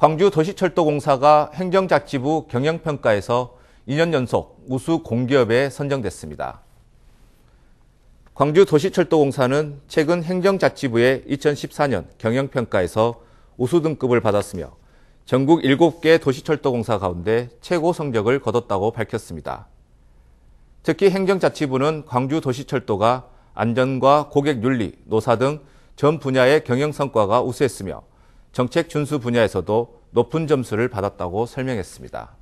광주도시철도공사가 행정자치부 경영평가에서 2년 연속 우수 공기업에 선정됐습니다. 광주도시철도공사는 최근 행정자치부의 2014년 경영평가에서 우수 등급을 받았으며 전국 7개 도시철도공사 가운데 최고 성적을 거뒀다고 밝혔습니다. 특히 행정자치부는 광주도시철도가 안전과 고객윤리, 노사 등 전 분야의 경영 성과가 우수했으며 정책 준수 분야에서도 높은 점수를 받았다고 설명했습니다.